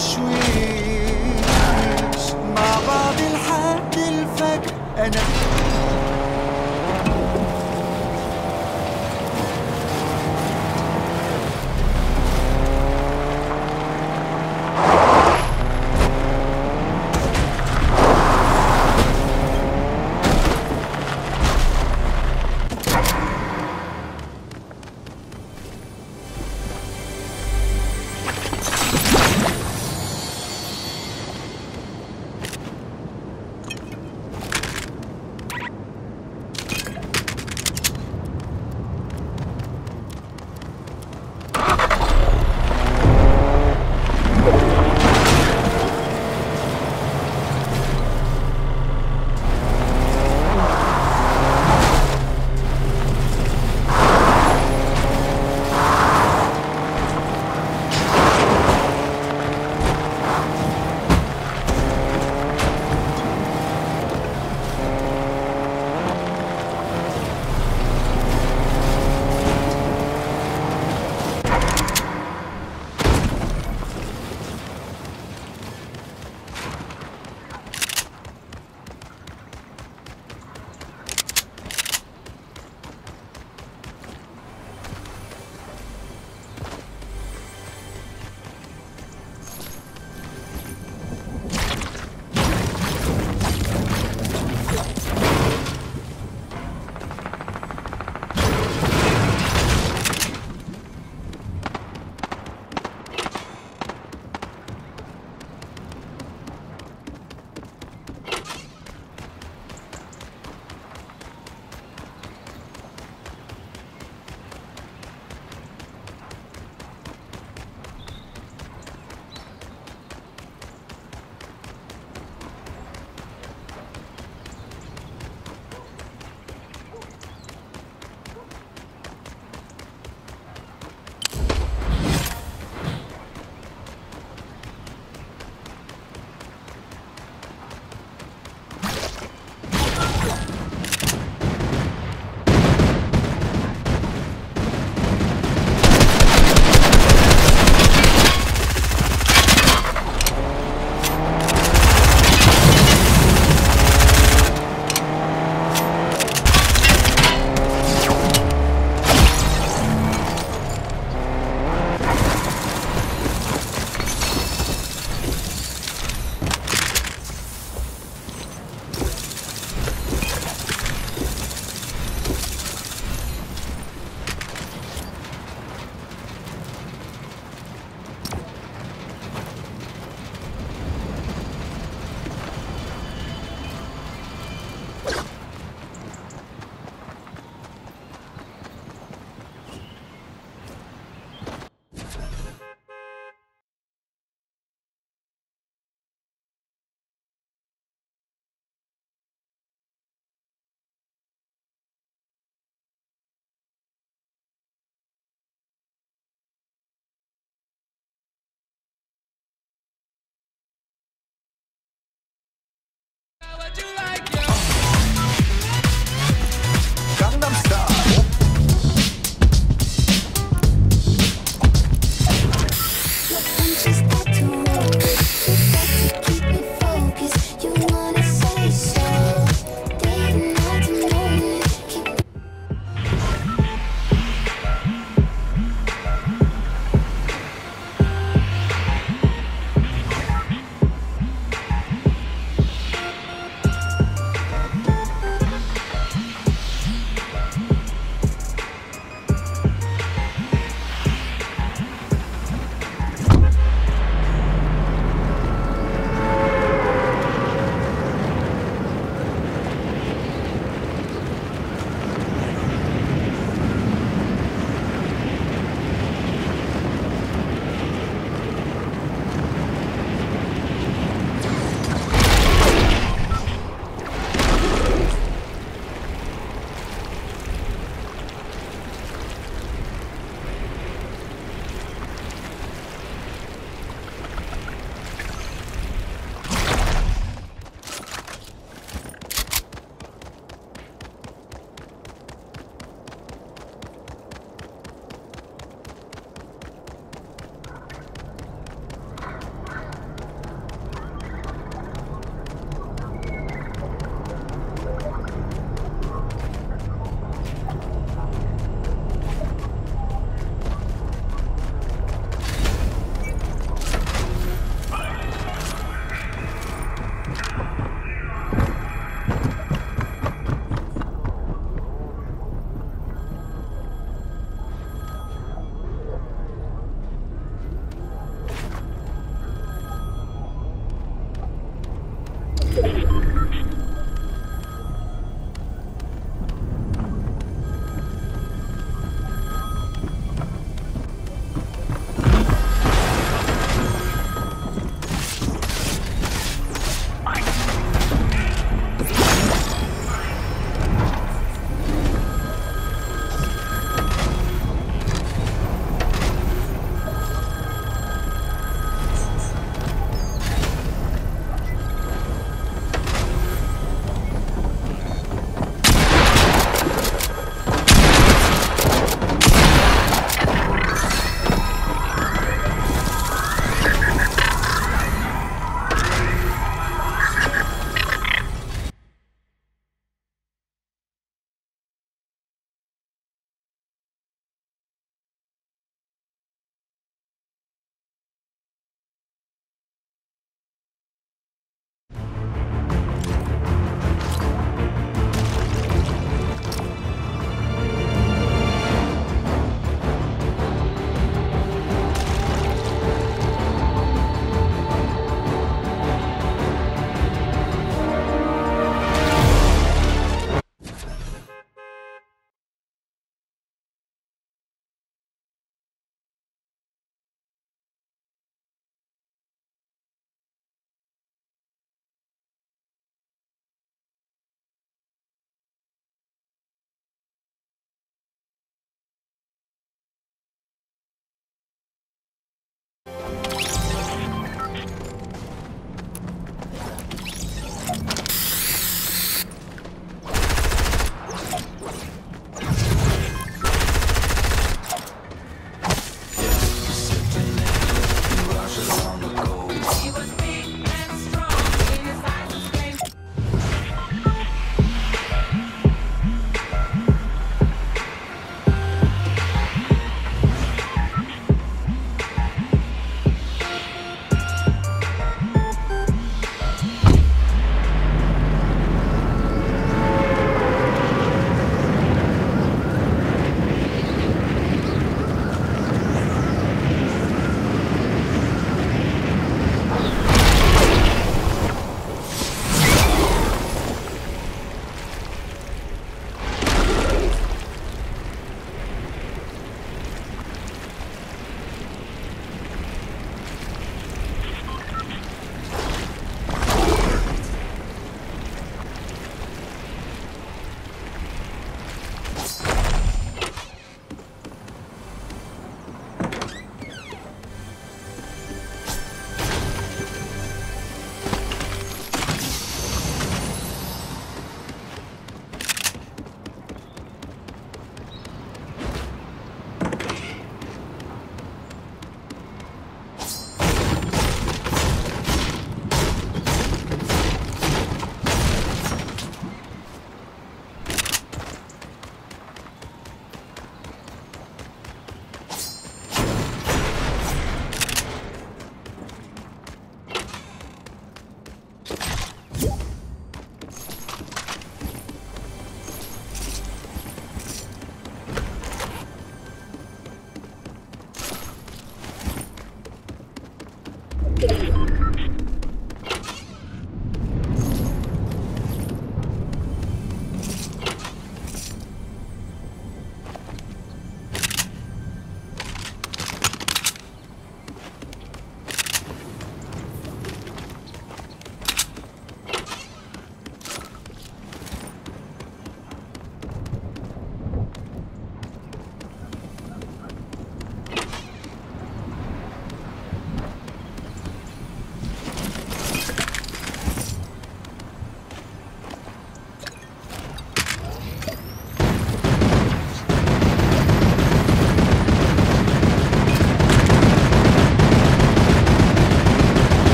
يفوت بشويش مع بعض لحد الفجر أنا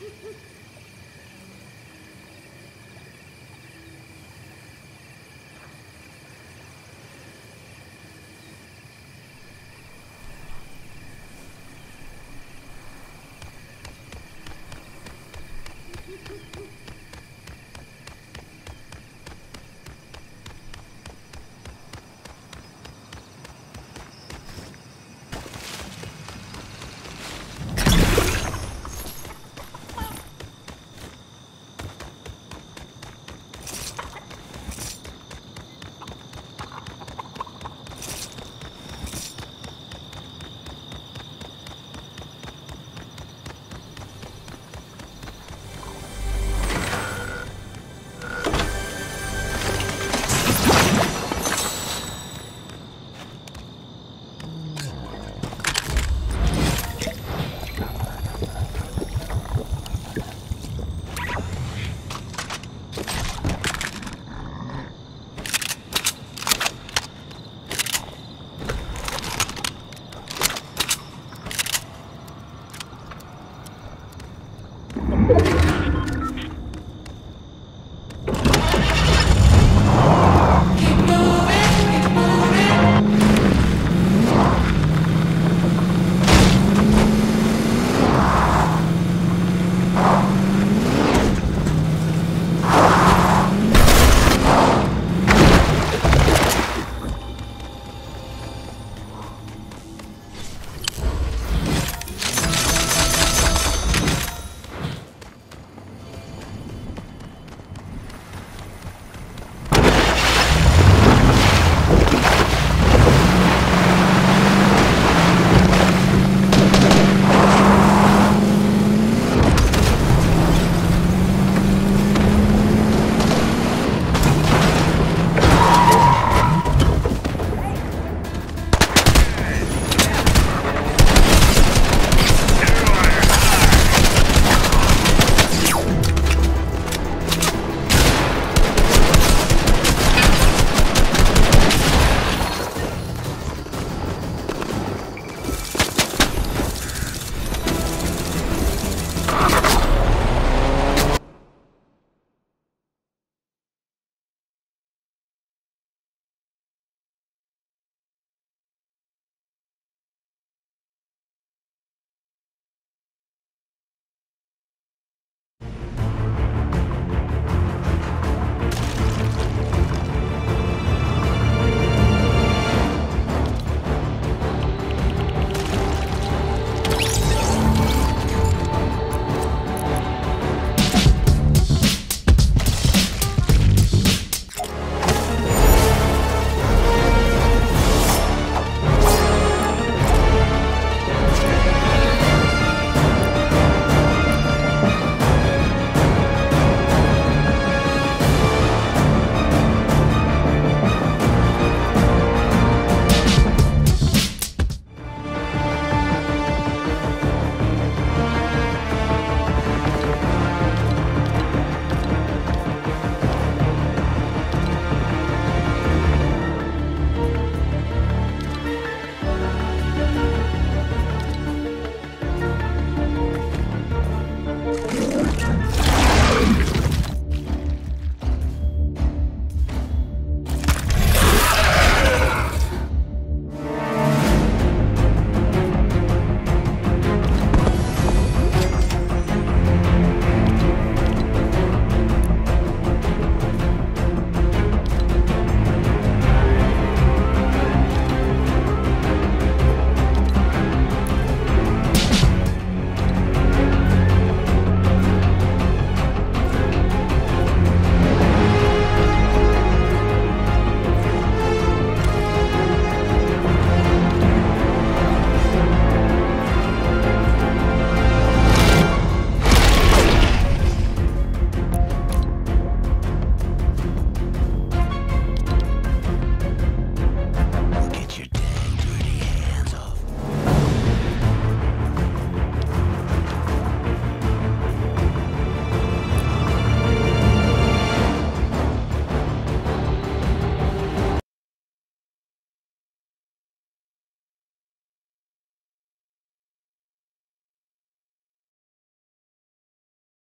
Ha ha ha!